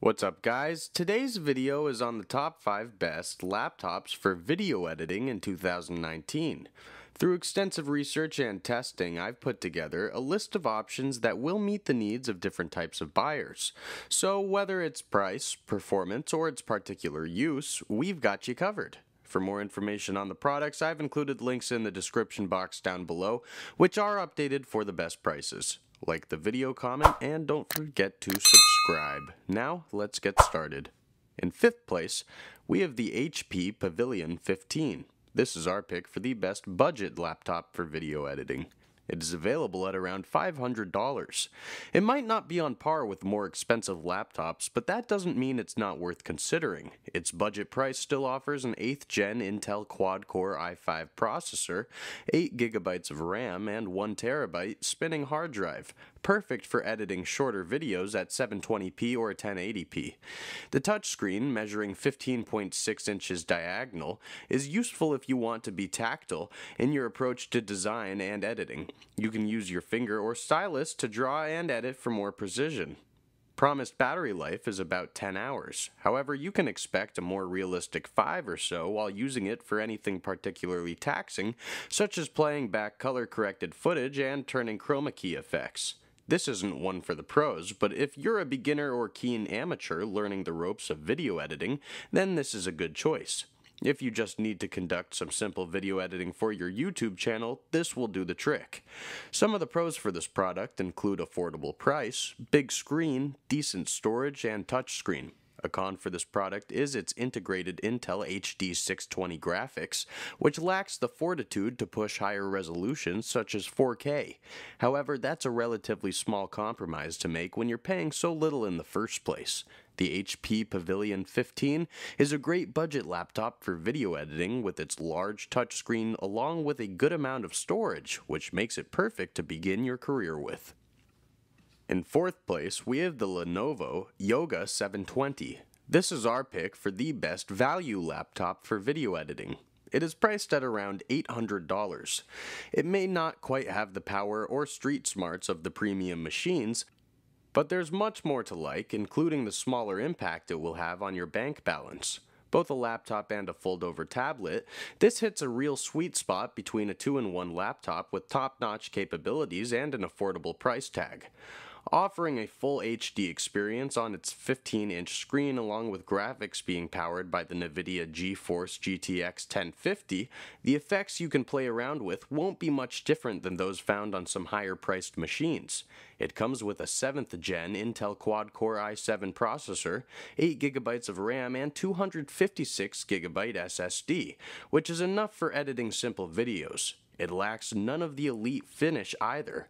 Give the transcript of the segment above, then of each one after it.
What's up guys? Today's video is on the top 5 best laptops for video editing in 2019. Through extensive research and testing, I've put together a list of options that will meet the needs of different types of buyers. So whether it's price, performance, or its particular use, we've got you covered. For more information on the products, I've included links in the description box down below, which are updated for the best prices. Like the video, comment, and don't forget to subscribe. Now, let's get started. In fifth place, we have the HP Pavilion 15. This is our pick for the best budget laptop for video editing. It is available at around $500. It might not be on par with more expensive laptops, but that doesn't mean it's not worth considering. Its budget price still offers an 8th gen Intel quad-core i5 processor, 8GB of RAM, and 1TB spinning hard drive, perfect for editing shorter videos at 720p or 1080p. The touchscreen, measuring 15.6 inches diagonal, is useful if you want to be tactile in your approach to design and editing. You can use your finger or stylus to draw and edit for more precision. Promised battery life is about 10 hours. However, you can expect a more realistic 5 or so while using it for anything particularly taxing, such as playing back color corrected footage and turning chroma key effects. This isn't one for the pros, but if you're a beginner or keen amateur learning the ropes of video editing, then this is a good choice. If you just need to conduct some simple video editing for your YouTube channel, this will do the trick. Some of the pros for this product include affordable price, big screen, decent storage, and touchscreen. A con for this product is its integrated Intel HD 620 graphics, which lacks the fortitude to push higher resolutions such as 4K. However, that's a relatively small compromise to make when you're paying so little in the first place. The HP Pavilion 15 is a great budget laptop for video editing with its large touchscreen along with a good amount of storage, which makes it perfect to begin your career with. In fourth place, we have the Lenovo Yoga 720. This is our pick for the best value laptop for video editing. It is priced at around $800. It may not quite have the power or street smarts of the premium machines, but there's much more to like, including the smaller impact it will have on your bank balance. Both a laptop and a fold over tablet, this hits a real sweet spot between a two in one laptop with top notch capabilities and an affordable price tag offering a full HD experience on its 15 inch screen along with graphics being powered by the NVIDIA GeForce GTX 1050, the effects you can play around with won't be much different than those found on some higher priced machines. It comes with a 7th gen Intel quad core i7 processor, 8GB of RAM, and 256GB SSD, which is enough for editing simple videos. It lacks none of the elite finish either,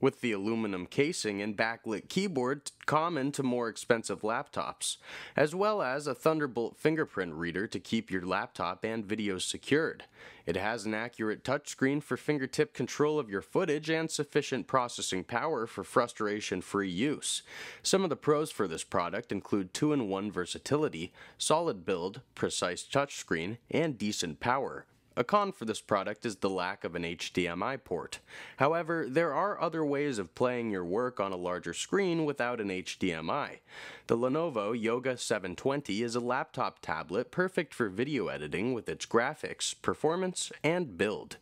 with the aluminum casing and backlit keyboard common to more expensive laptops, as well as a Thunderbolt fingerprint reader to keep your laptop and videos secured. It has an accurate touchscreen for fingertip control of your footage and sufficient processing power for frustration-free use. Some of the pros for this product include 2-in-1 versatility, solid build, precise touchscreen, and decent power. A con for this product is the lack of an HDMI port. However, there are other ways of playing your work on a larger screen without an HDMI. The Lenovo Yoga 720 is a laptop tablet perfect for video editing with its graphics, performance, and build.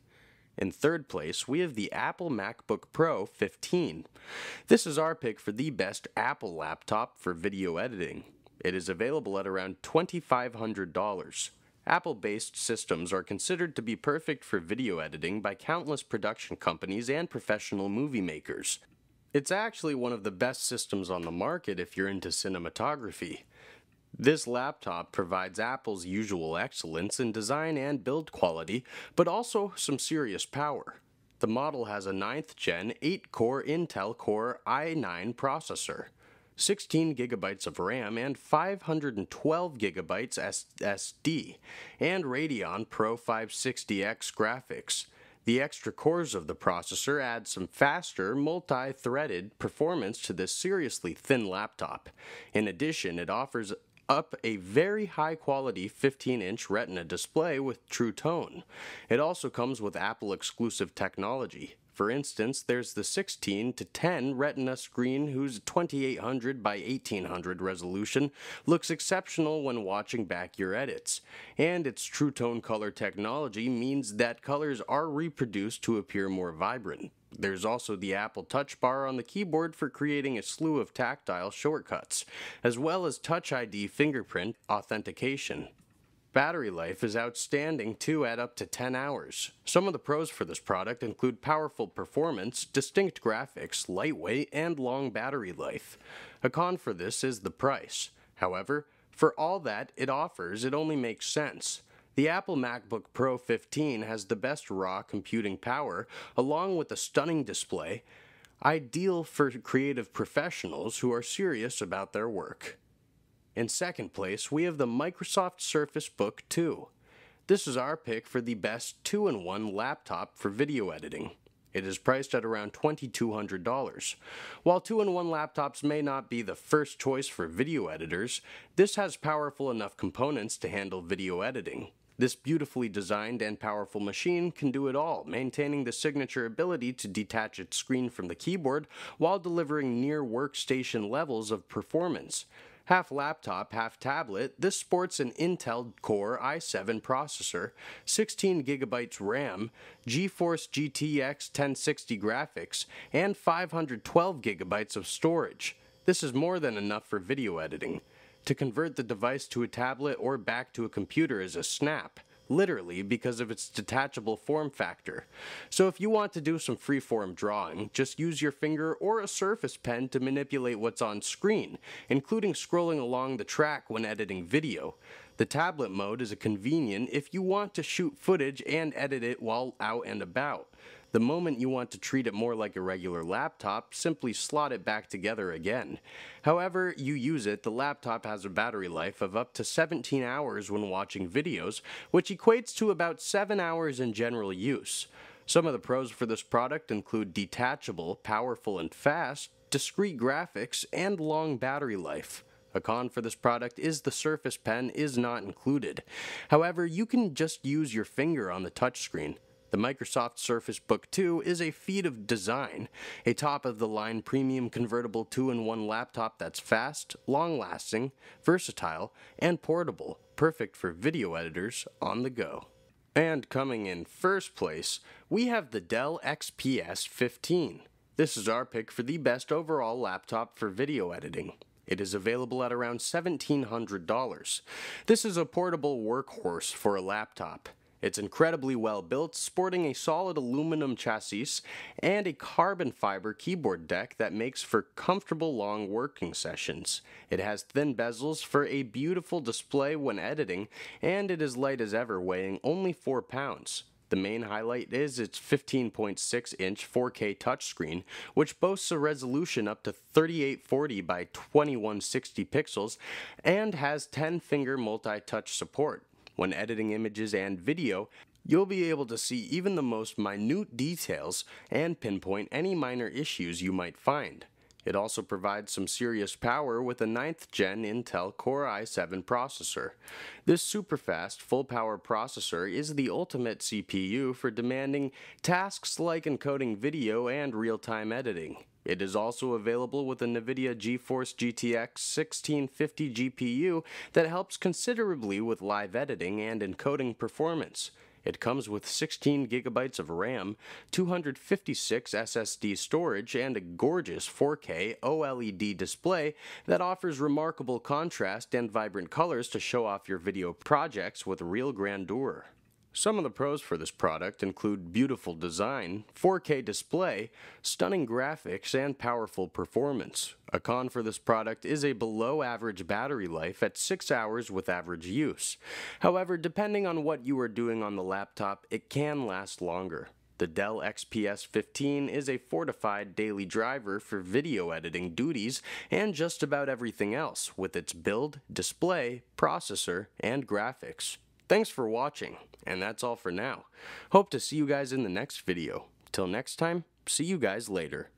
In third place, we have the Apple MacBook Pro 15. This is our pick for the best Apple laptop for video editing. It is available at around $2,500. Apple based systems are considered to be perfect for video editing by countless production companies and professional movie makers. It's actually one of the best systems on the market if you're into cinematography. This laptop provides Apple's usual excellence in design and build quality, but also some serious power. The model has a 9th gen 8 core Intel Core i9 processor. 16 gigabytes of RAM, and 512 gigabytes SSD, and Radeon Pro 560X graphics. The extra cores of the processor add some faster, multi-threaded performance to this seriously thin laptop. In addition, it offers up a very high quality 15 inch Retina display with True Tone. It also comes with Apple exclusive technology, For instance, there's the 16 to 10 Retina screen whose 2800 by 1800 resolution looks exceptional when watching back your edits, and its True Tone color technology means that colors are reproduced to appear more vibrant. There's also the Apple Touch Bar on the keyboard for creating a slew of tactile shortcuts, as well as Touch ID fingerprint authentication. Battery life is outstanding too at up to 10 hours. Some of the pros for this product include powerful performance, distinct graphics, lightweight, and long battery life. A con for this is the price. However, for all that it offers, it only makes sense. The Apple MacBook Pro 15 has the best raw computing power, along with a stunning display, ideal for creative professionals who are serious about their work. In second place, we have the Microsoft Surface Book 2. This is our pick for the best 2-in-1 laptop for video editing. It is priced at around $2,200. While 2-in-1 laptops may not be the first choice for video editors, this has powerful enough components to handle video editing. This beautifully designed and powerful machine can do it all, maintaining the signature ability to detach its screen from the keyboard while delivering near workstation levels of performance. Half laptop, half tablet, this sports an Intel Core i7 processor, 16GB RAM, GeForce GTX 1060 graphics, and 512GB of storage. This is more than enough for video editing. To convert the device to a tablet or back to a computer is a snap literally because of its detachable form factor. So if you want to do some freeform drawing, just use your finger or a Surface Pen to manipulate what's on screen, including scrolling along the track when editing video. The tablet mode is a convenient if you want to shoot footage and edit it while out and about. The moment you want to treat it more like a regular laptop, simply slot it back together again. However you use it, the laptop has a battery life of up to 17 hours when watching videos, which equates to about 7 hours in general use. Some of the pros for this product include detachable, powerful and fast, discrete graphics, and long battery life. A con for this product is the Surface Pen is not included. However, you can just use your finger on the touchscreen. The Microsoft Surface Book 2 is a feat of design, a top of the line premium convertible 2 in 1 laptop that's fast, long lasting, versatile, and portable, perfect for video editors on the go. And coming in first place, we have the Dell XPS 15. This is our pick for the best overall laptop for video editing. It is available at around $1,700. This is a portable workhorse for a laptop. It's incredibly well built, sporting a solid aluminum chassis and a carbon fiber keyboard deck that makes for comfortable long working sessions. It has thin bezels for a beautiful display when editing, and it is light as ever, weighing only 4 pounds. The main highlight is its 15.6 inch 4K touchscreen, which boasts a resolution up to 3840 by 2160 pixels and has 10 finger multi touch support. When editing images and video, you'll be able to see even the most minute details and pinpoint any minor issues you might find. It also provides some serious power with a 9th gen Intel Core i7 processor. This super fast, full power processor is the ultimate CPU for demanding tasks like encoding video and real time editing. It is also available with a NVIDIA GeForce GTX 1650 GPU that helps considerably with live editing and encoding performance. It comes with 16 gigabytes of RAM, 256 SSD storage, and a gorgeous 4K OLED display that offers remarkable contrast and vibrant colors to show off your video projects with real grandeur. Some of the pros for this product include beautiful design, 4K display, stunning graphics, and powerful performance. A con for this product is a below average battery life at 6 hours with average use. However, depending on what you are doing on the laptop, it can last longer. The Dell XPS 15 is a fortified daily driver for video editing duties and just about everything else with its build, display, processor, and graphics. Thanks for watching, and that's all for now. Hope to see you guys in the next video. Till next time, see you guys later.